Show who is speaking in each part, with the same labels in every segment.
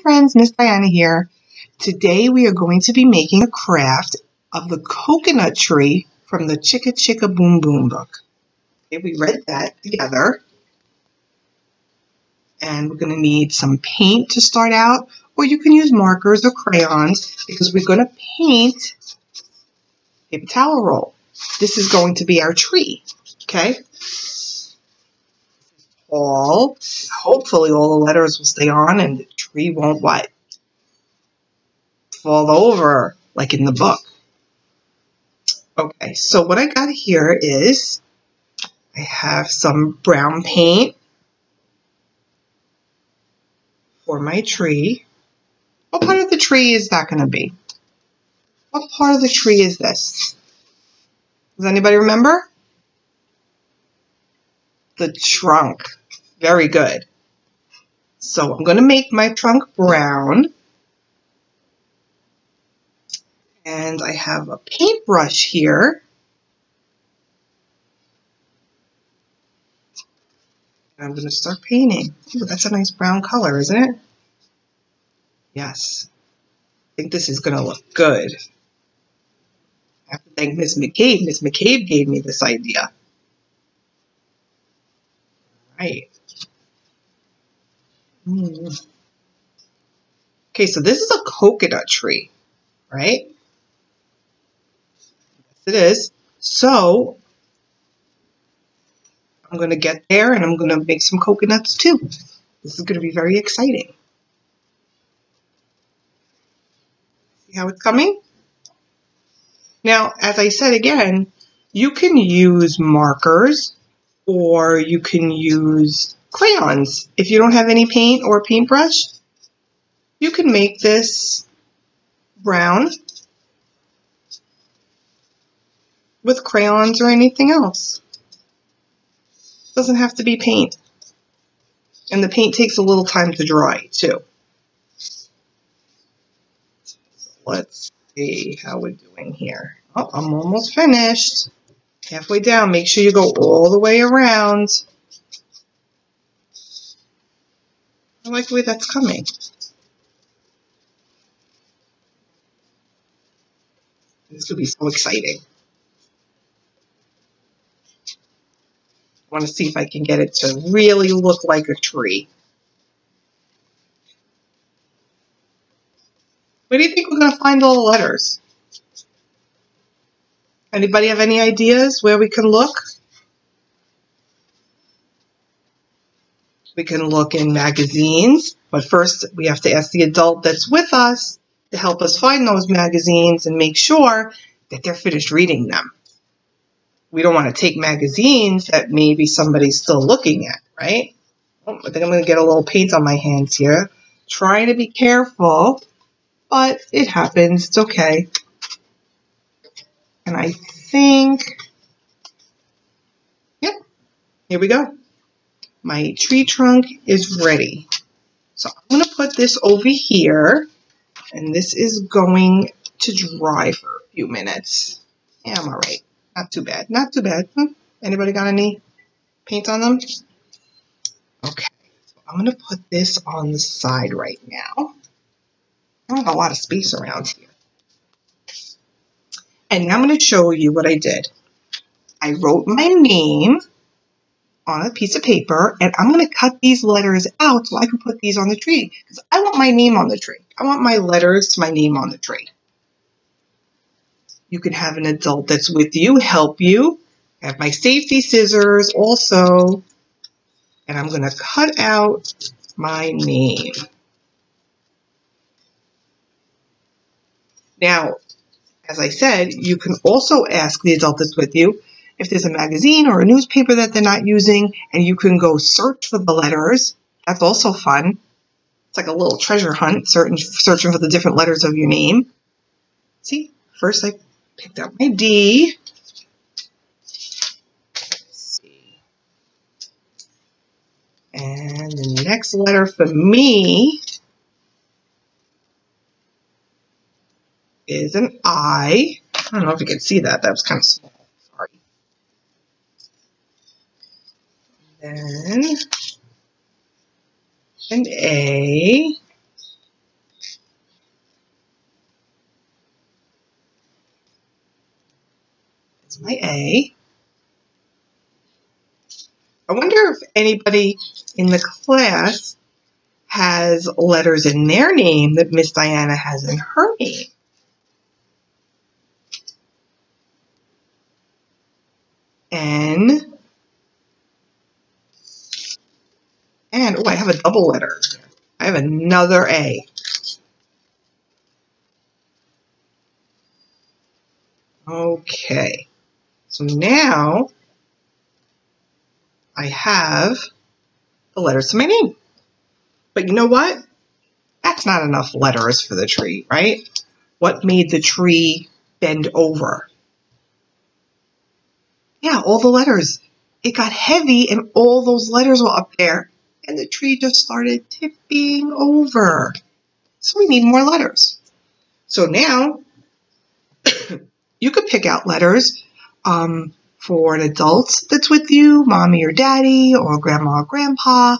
Speaker 1: friends, Miss Diana here. Today we are going to be making a craft of the coconut tree from the Chicka Chicka Boom Boom book. Okay, we read that together. And we're going to need some paint to start out, or you can use markers or crayons because we're going to paint paper towel roll. This is going to be our tree, okay? All, hopefully all the letters will stay on and the tree won't what? Fall over like in the book. Okay, so what I got here is I have some brown paint for my tree. What part of the tree is that going to be? What part of the tree is this? Does anybody remember? The trunk. Very good. So I'm going to make my trunk brown. And I have a paintbrush here. I'm going to start painting. Ooh, that's a nice brown color, isn't it? Yes. I think this is going to look good. I have to thank Miss McCabe. Miss McCabe gave me this idea. Right. Mm. Okay, so this is a coconut tree, right? Yes, it is. So I'm going to get there and I'm going to make some coconuts too. This is going to be very exciting. See how it's coming? Now, as I said again, you can use markers or you can use crayons. If you don't have any paint or paintbrush, you can make this brown with crayons or anything else. Doesn't have to be paint. And the paint takes a little time to dry too. let's see how we're doing here. Oh, I'm almost finished. Halfway down, make sure you go all the way around. I like the way that's coming. This could be so exciting. I want to see if I can get it to really look like a tree. Where do you think we're going to find all the letters? Anybody have any ideas where we can look? We can look in magazines, but first we have to ask the adult that's with us to help us find those magazines and make sure that they're finished reading them. We don't want to take magazines that maybe somebody's still looking at, right? Oh, I think I'm going to get a little paint on my hands here. Trying to be careful, but it happens. It's okay. And I think, yep, here we go my tree trunk is ready. So I'm going to put this over here, and this is going to dry for a few minutes. Yeah, I'm all right. Not too bad. Not too bad. Hmm? Anybody got any paint on them? Okay, so I'm going to put this on the side right now. I have a lot of space around here. And now I'm going to show you what I did. I wrote my name on a piece of paper and I'm going to cut these letters out so I can put these on the tree because I want my name on the tree. I want my letters to my name on the tree. You can have an adult that's with you help you. I have my safety scissors also. And I'm going to cut out my name. Now, as I said, you can also ask the adult that's with you if there's a magazine or a newspaper that they're not using and you can go search for the letters. That's also fun. It's like a little treasure hunt, searching, searching for the different letters of your name. See, first I picked out my D. And the next letter for me is an I. I don't know if you can see that. That was kind of small. And an A. That's my A. I wonder if anybody in the class has letters in their name that Miss Diana has in her name. N. And, oh, I have a double letter. I have another A. Okay. So now I have the letters to my name. But you know what? That's not enough letters for the tree, right? What made the tree bend over? Yeah, all the letters. It got heavy and all those letters were up there and the tree just started tipping over. So we need more letters. So now you could pick out letters um, for an adult that's with you, mommy or daddy, or grandma or grandpa,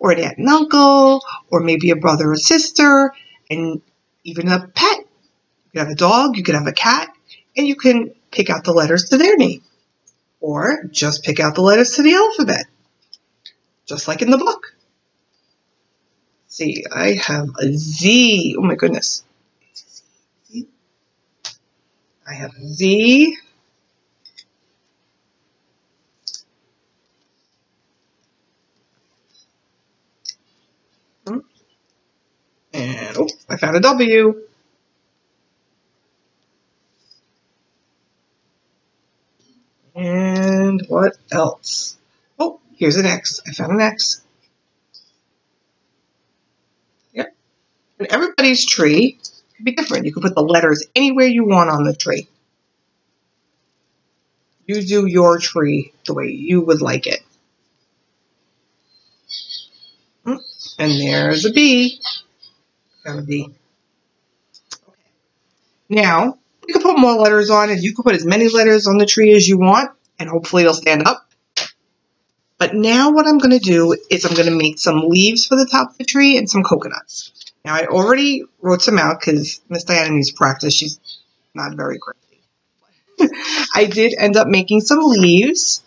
Speaker 1: or an aunt and uncle, or maybe a brother or sister, and even a pet. You could have a dog, you could have a cat, and you can pick out the letters to their name. Or just pick out the letters to the alphabet, just like in the book. See, I have a Z. Oh my goodness. I have a Z. And, oh, I found a W. And what else? Here's an X. I found an X. Yep. And everybody's tree can be different. You can put the letters anywhere you want on the tree. You do your tree the way you would like it. Hmm, and there's a B. Got a B. Okay. Now, you can put more letters on and you can put as many letters on the tree as you want and hopefully they'll stand up. But now what I'm going to do is I'm going to make some leaves for the top of the tree and some coconuts. Now I already wrote some out because Miss Diana needs practice. She's not very crazy. I did end up making some leaves.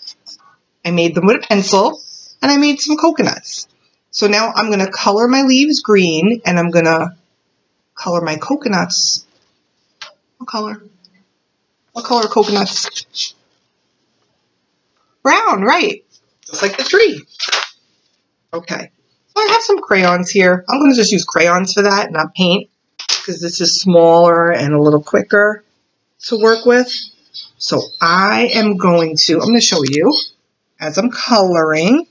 Speaker 1: I made them with a pencil and I made some coconuts. So now I'm going to color my leaves green and I'm going to color my coconuts. What color? What color coconuts? Brown, right. Just like the tree. Okay. So I have some crayons here. I'm going to just use crayons for that, not paint, because this is smaller and a little quicker to work with. So I am going to, I'm going to show you as I'm coloring.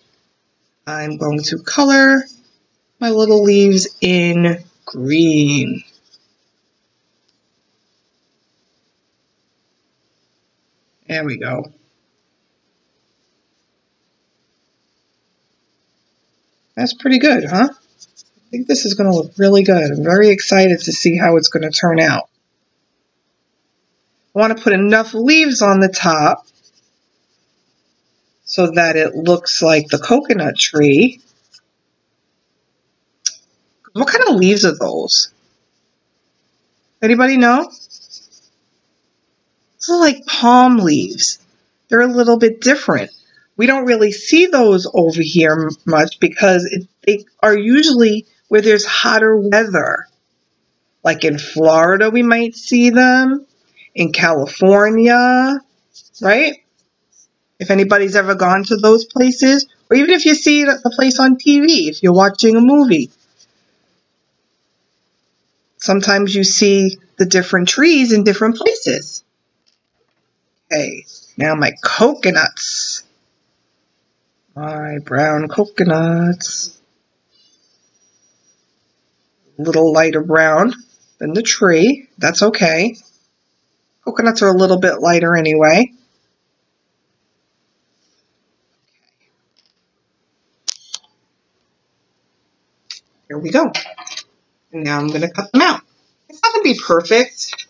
Speaker 1: I'm going to color my little leaves in green. There we go. That's pretty good, huh? I think this is going to look really good. I'm very excited to see how it's going to turn out. I want to put enough leaves on the top so that it looks like the coconut tree. What kind of leaves are those? Anybody know? These are like palm leaves. They're a little bit different we don't really see those over here much because it, they are usually where there's hotter weather. Like in Florida, we might see them. In California, right? If anybody's ever gone to those places, or even if you see the place on TV, if you're watching a movie. Sometimes you see the different trees in different places. Okay, now my coconuts my brown coconuts. A little lighter brown than the tree. That's okay. Coconuts are a little bit lighter anyway. Here we go. And now I'm going to cut them out. It's not going to be perfect,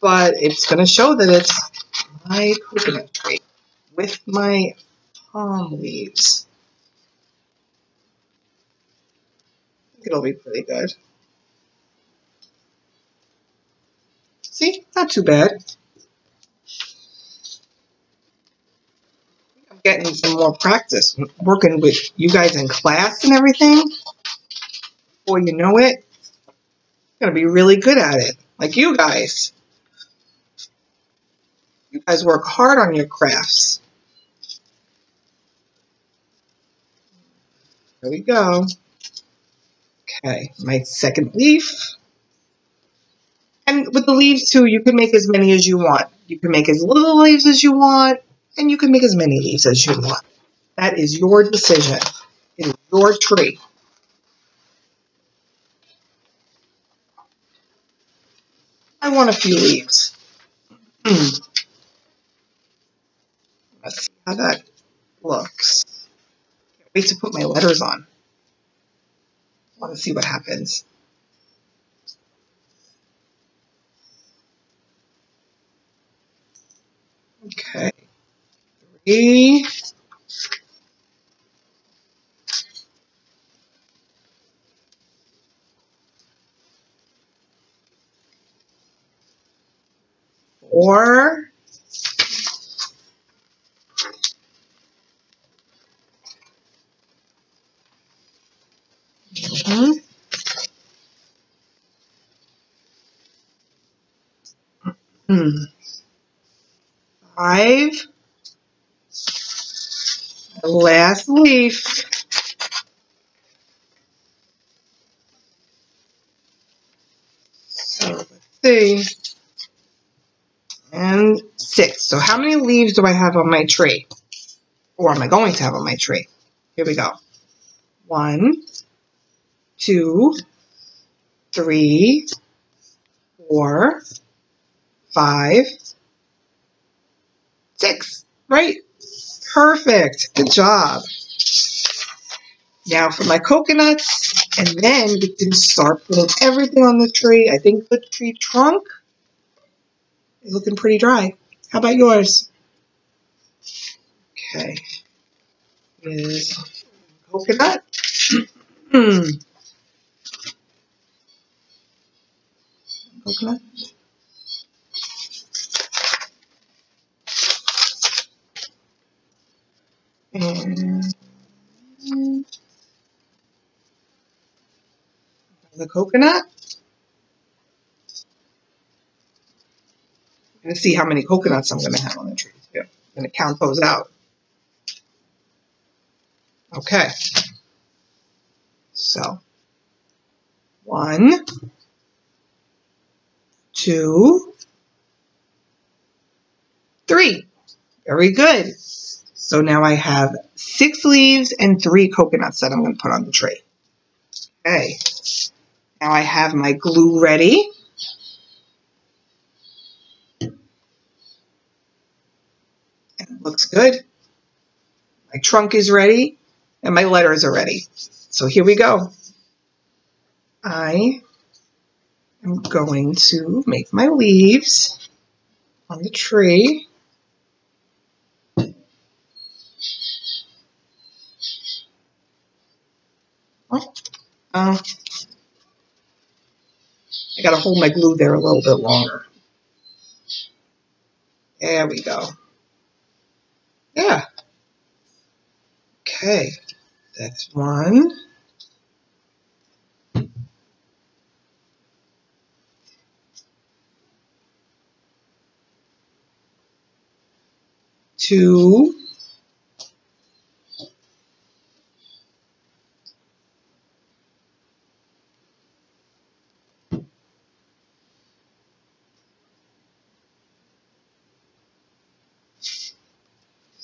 Speaker 1: but it's going to show that it's my coconut tree with my palm leaves. I think it'll be pretty good. See, not too bad. I'm getting some more practice working with you guys in class and everything. Before you know it, I'm going to be really good at it, like you guys. You guys work hard on your crafts. There we go. Okay, my second leaf. And with the leaves too, you can make as many as you want. You can make as little leaves as you want, and you can make as many leaves as you want. That is your decision. It is your tree. I want a few leaves. Hmm. Let's see how that looks. Wait to put my letters on. I want to see what happens. Okay. Three. Four. Mm -hmm. Five. The last leaf. So let's see. And six. So how many leaves do I have on my tree? Or am I going to have on my tree? Here we go. One, two, three, four, five, Six, right? Perfect. Good job. Now for my coconuts, and then we can start putting everything on the tree. I think the tree trunk is looking pretty dry. How about yours? Okay. Is coconut. Hmm. coconut. And the coconut. I'm going to see how many coconuts I'm going to have on the tree too. I'm going to count those out. Okay. So, one, two, three. Very good. So now I have six leaves and three coconuts that I'm going to put on the tree. Okay. Now I have my glue ready. And it looks good. My trunk is ready and my letters are ready. So here we go. I am going to make my leaves on the tree. Uh, I gotta hold my glue there a little bit longer. There we go. Yeah. Okay, that's one. Two.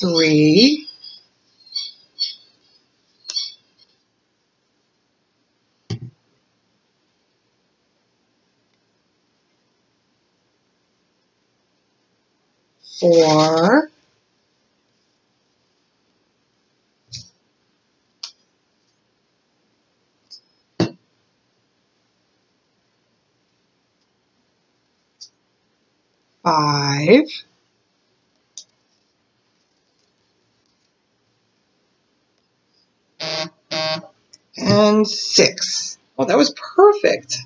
Speaker 1: three, four, five, and six. Oh, that was perfect.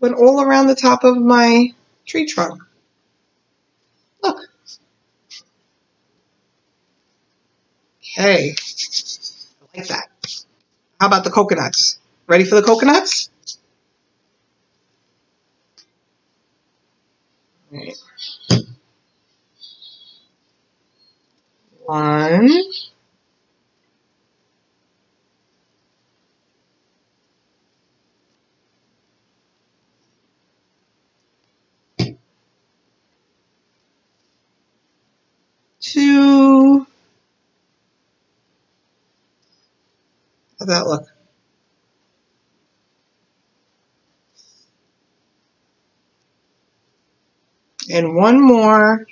Speaker 1: Went all around the top of my tree trunk. Look. Okay. I like that. How about the coconuts? Ready for the coconuts? Right. One. Two. How'd that look? And one more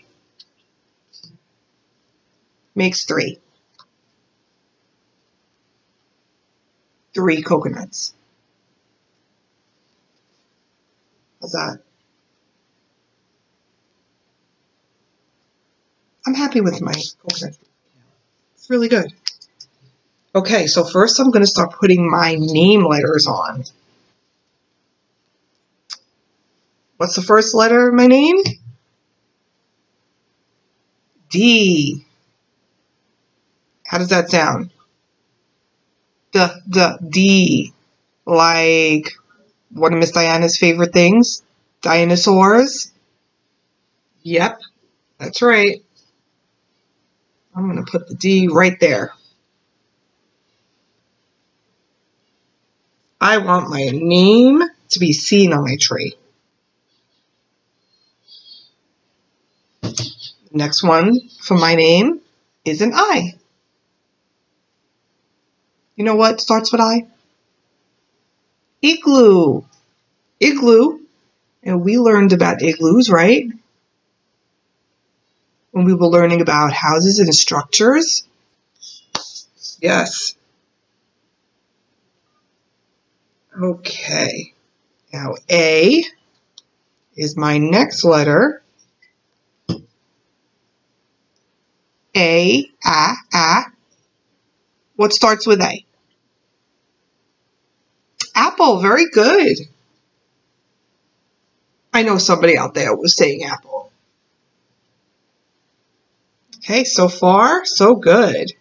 Speaker 1: makes three. Three coconuts. How's that? I'm happy with my coconut. It's really good. Okay, so first I'm going to start putting my name letters on. What's the first letter of my name? D. How does that sound? D, D, D. Like one of Miss Diana's favorite things? Dinosaurs? Yep, that's right. I'm going to put the D right there. I want my name to be seen on my tree. Next one for my name is an I. You know what starts with I? Igloo. Igloo. And we learned about igloos, right? When we were learning about houses and structures. Yes. Okay. Now A is my next letter. A, A, A. What starts with A? Apple, very good. I know somebody out there was saying apple. Okay, so far, so good.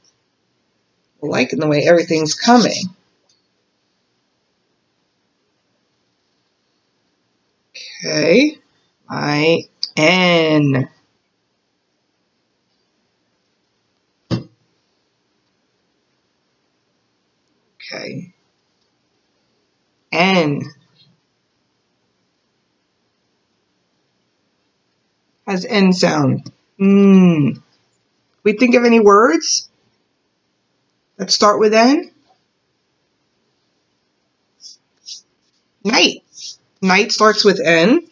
Speaker 1: I'm liking the way everything's coming. Okay, my N. Okay. N. Has N sound. Mm. We think of any words that start with N? Night. Night starts with N.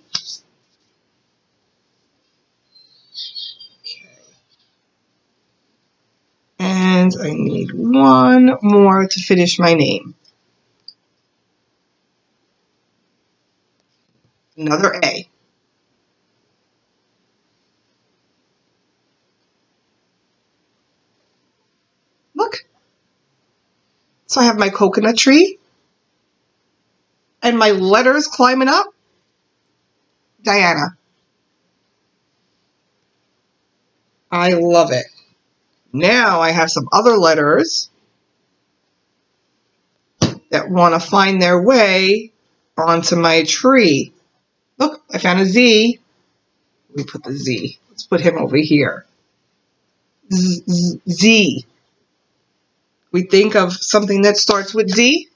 Speaker 1: And I need one more to finish my name. Another A. Look. So I have my coconut tree and my letters climbing up. Diana. I love it. Now I have some other letters that want to find their way onto my tree. Look, I found a Z. Let me put the Z. Let's put him over here. Z. Z. Z. We think of something that starts with Z.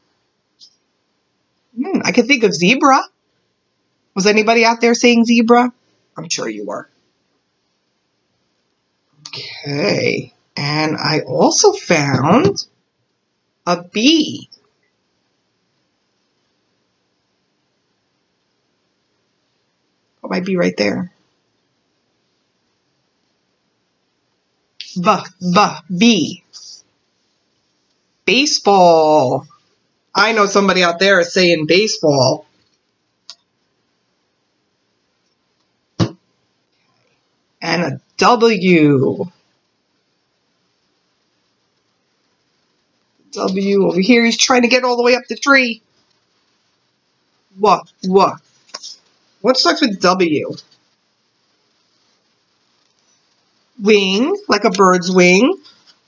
Speaker 1: Hmm, I can think of zebra. Was anybody out there saying zebra? I'm sure you were. Okay. And I also found a B. Put my B right there. B, b, bee. Baseball. I know somebody out there is saying baseball. And a W. W over here. He's trying to get all the way up the tree. What? What? What starts with W? Wing, like a bird's wing.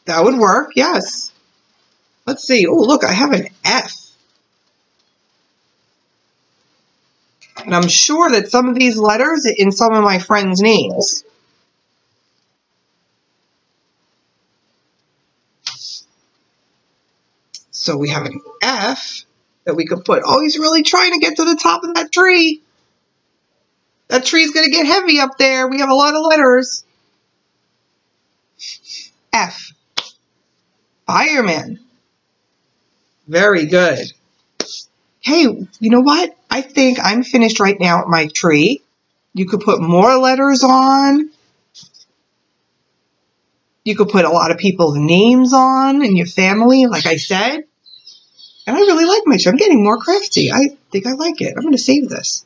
Speaker 1: That would work, yes. Let's see. Oh, look, I have an F. And I'm sure that some of these letters in some of my friends' names. So we have an F that we could put. Oh, he's really trying to get to the top of that tree. That tree's going to get heavy up there. We have a lot of letters. F. Fireman. Very good. Hey, you know what? I think I'm finished right now at my tree. You could put more letters on. You could put a lot of people's names on in your family, like I said. And I really like my tree. I'm getting more crafty. I think I like it. I'm going to save this.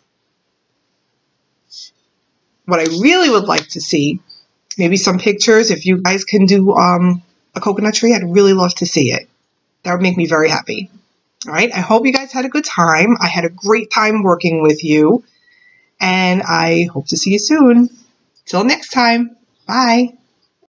Speaker 1: What I really would like to see, maybe some pictures, if you guys can do um, a coconut tree, I'd really love to see it. That would make me very happy. All right. I hope you guys had a good time. I had a great time working with you. And I hope to see you soon. Till next time. Bye.